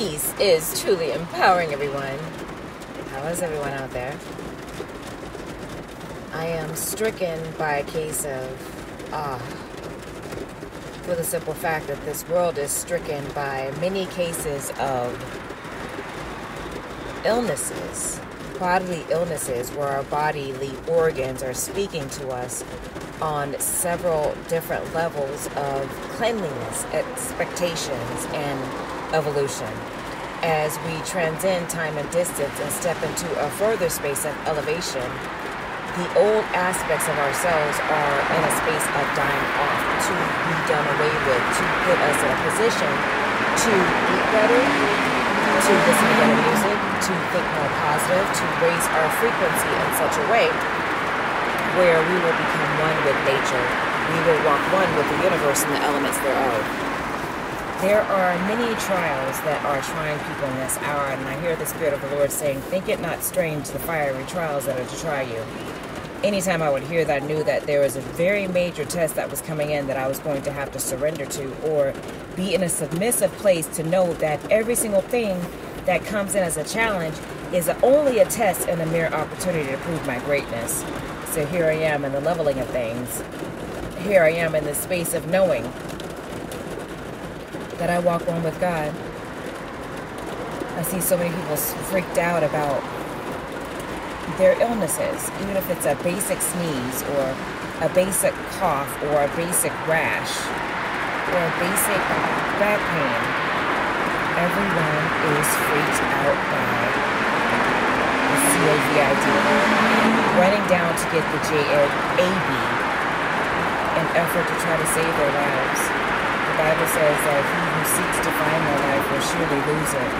peace is truly empowering everyone. How is everyone out there? I am stricken by a case of ah for the simple fact that this world is stricken by many cases of illnesses, bodily illnesses, where our bodily organs are speaking to us on several different levels of cleanliness, expectations, and evolution. As we transcend time and distance and step into a further space of elevation, the old aspects of ourselves are in a space of dying off to be done away with, to put us in a position to eat better, to listen to better music, to think more positive, to raise our frequency in such a way where we will become one with nature. We will walk one with the universe and the elements thereof. There are many trials that are trying people in this hour, and I hear the Spirit of the Lord saying, Think it not strange the fiery trials that are to try you. Anytime I would hear that, I knew that there was a very major test that was coming in that I was going to have to surrender to or be in a submissive place to know that every single thing that comes in as a challenge is only a test and a mere opportunity to prove my greatness. So here I am in the leveling of things. Here I am in the space of knowing that I walk one with God. I see so many people freaked out about their illnesses, even if it's a basic sneeze or a basic cough or a basic rash or a basic back pain. Everyone is freaked out by the COVID, running down to get the JAB in effort to try to save their lives. The Bible says that he who seeks to find their life will surely lose it,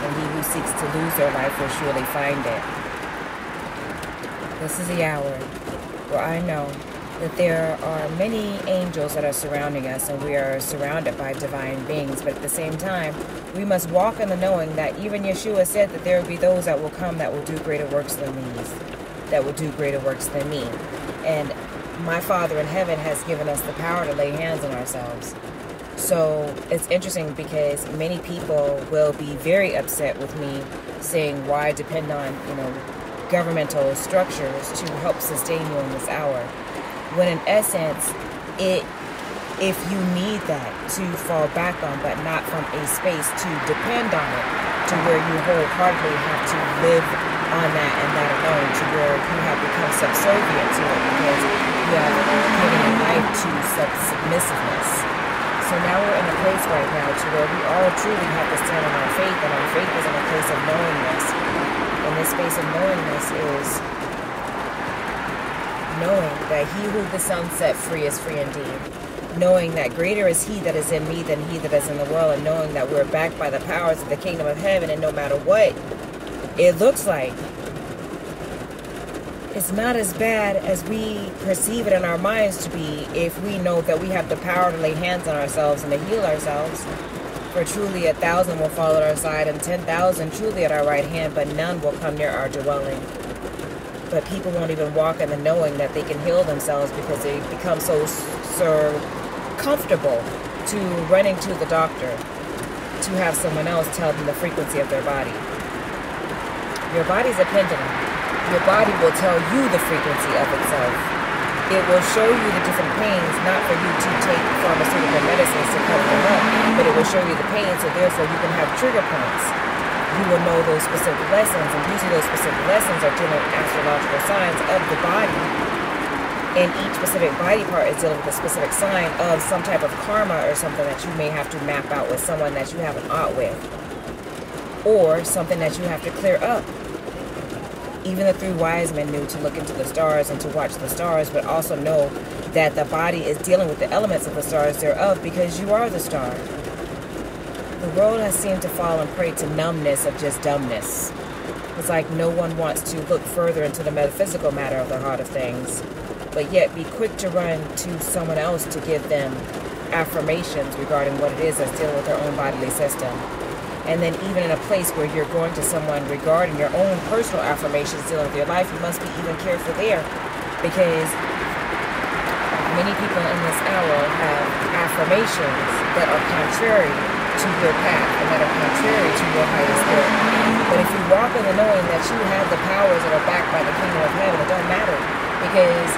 and he who seeks to lose their life will surely find it. This is the hour where I know that there are many angels that are surrounding us and we are surrounded by divine beings, but at the same time, we must walk in the knowing that even Yeshua said that there will be those that will come that will do greater works than these, that will do greater works than me. And my Father in heaven has given us the power to lay hands on ourselves. So it's interesting because many people will be very upset with me saying why I depend on, you know, governmental structures to help sustain you in this hour. When in essence, it if you need that to fall back on, but not from a space to depend on it, to where you wholeheartedly have to live on that and that alone, to where you have become subservient to it because you have given your life to submissiveness. So now we're in a place right now to where we all truly have to stand on our faith, and our faith is in a place of knowingness. And this space of knowingness is knowing that he who the Son set free is free indeed knowing that greater is he that is in me than he that is in the world, and knowing that we're backed by the powers of the kingdom of heaven, and no matter what it looks like, it's not as bad as we perceive it in our minds to be if we know that we have the power to lay hands on ourselves and to heal ourselves. For truly a thousand will fall at our side, and ten thousand truly at our right hand, but none will come near our dwelling. But people won't even walk in the knowing that they can heal themselves because they become so, so comfortable to running to the doctor to have someone else tell them the frequency of their body. Your body's a pendulum. Your body will tell you the frequency of itself. It will show you the different pains, not for you to take pharmaceutical medicines to cover them up, but it will show you the pain so therefore you can have trigger points. You will know those specific lessons, and usually those specific lessons are with astrological signs of the body and each specific body part is dealing with a specific sign of some type of karma or something that you may have to map out with someone that you have an ought with or something that you have to clear up even the three wise men knew to look into the stars and to watch the stars but also know that the body is dealing with the elements of the stars thereof because you are the star the world has seemed to fall and prey to numbness of just dumbness it's like no one wants to look further into the metaphysical matter of the heart of things but yet be quick to run to someone else to give them affirmations regarding what it is that's dealing with their own bodily system. And then even in a place where you're going to someone regarding your own personal affirmations dealing with your life, you must be even careful there because many people in this hour have affirmations that are contrary to your path and that are contrary to your highest good. But if you walk in the knowing that you have the powers that are backed by the kingdom of heaven, it don't matter because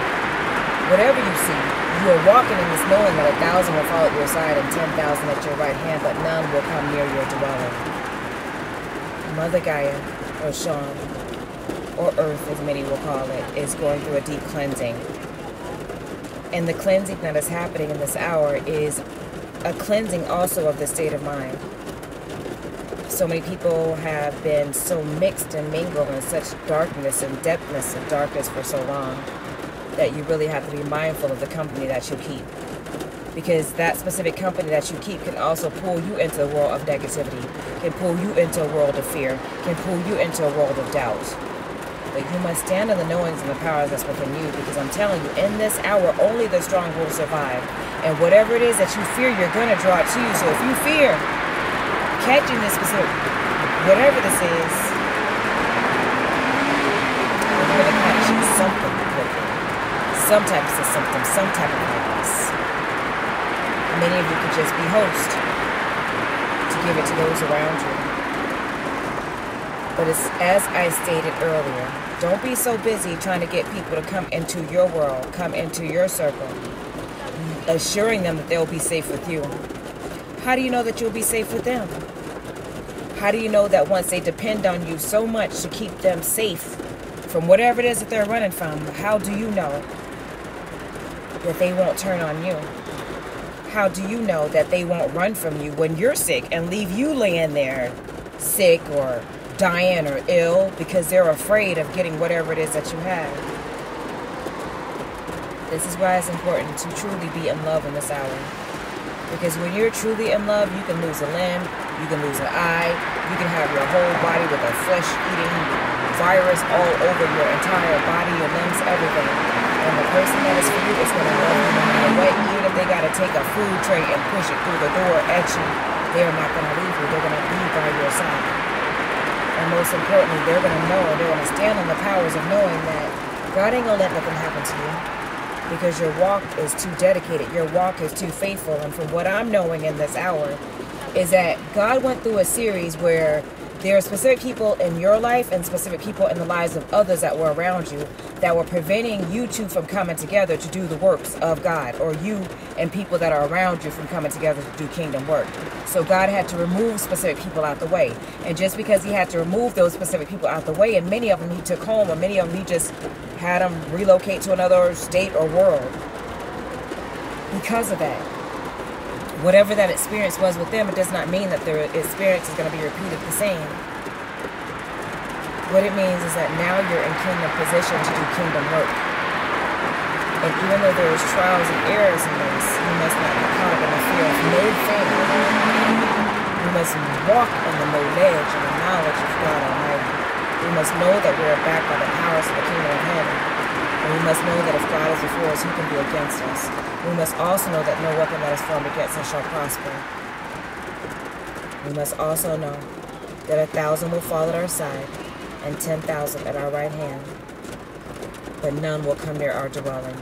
whatever you see, you are walking in this knowing that a thousand will fall at your side and ten thousand at your right hand, but none will come near your dwelling. Mother Gaia, or Sean, or Earth as many will call it, is going through a deep cleansing. And the cleansing that is happening in this hour is a cleansing also of the state of mind. So many people have been so mixed and mingled in such darkness and depthness of darkness for so long that you really have to be mindful of the company that you keep. Because that specific company that you keep can also pull you into a world of negativity, can pull you into a world of fear, can pull you into a world of doubt. But you must stand in the knowings and the powers that's within you because I'm telling you, in this hour, only the strong will survive. And whatever it is that you fear, you're going to draw it to you. So if you fear catching this specific, whatever this is, you're going to catch something. Some type of symptom, some type of illness. Many of you could just be host to give it to those around you. But it's, as I stated earlier, don't be so busy trying to get people to come into your world, come into your circle, assuring them that they'll be safe with you. How do you know that you'll be safe with them? How do you know that once they depend on you so much to keep them safe from whatever it is that they're running from, how do you know that they won't turn on you? How do you know that they won't run from you when you're sick and leave you laying there sick or dying or ill because they're afraid of getting whatever it is that you have? This is why it's important to truly be in love in this hour. Because when you're truly in love, you can lose a limb, you can lose an eye, you can have your whole body with a flesh eating virus all over your entire body, your limbs, everything. And the person that is for you is going to love you no matter what, even if they got to take a food tray and push it through the door at you, they're not going to leave you. They're going to be by your side. And most importantly, they're going to know, and they're going to stand on the powers of knowing that God ain't going to let nothing happen to you because your walk is too dedicated. Your walk is too faithful. And from what I'm knowing in this hour, is that God went through a series where there are specific people in your life and specific people in the lives of others that were around you that were preventing you two from coming together to do the works of God, or you and people that are around you from coming together to do kingdom work. So God had to remove specific people out the way. And just because he had to remove those specific people out the way, and many of them he took home, or many of them he just had them relocate to another state or world. Because of that, whatever that experience was with them, it does not mean that their experience is going to be repeated the same. What it means is that now you're in kingdom position to do kingdom work. And even though there is trials and errors in this, you must not be caught up in the fear of no thing. You must walk in the knowledge and the knowledge of God Almighty. We must know that we are backed by the powers of the kingdom of heaven. And we must know that if God is before us, who can be against us? We must also know that no weapon that is formed against us shall prosper. We must also know that a thousand will fall at our side and ten thousand at our right hand, but none will come near our dwelling.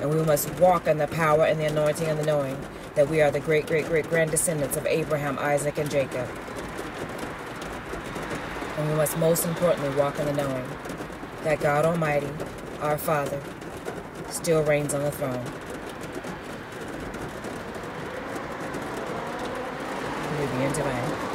And we must walk in the power and the anointing and the knowing that we are the great, great, great grand descendants of Abraham, Isaac, and Jacob. And we must most importantly walk in the knowing that God Almighty, our Father, still reigns on the throne. Into divine.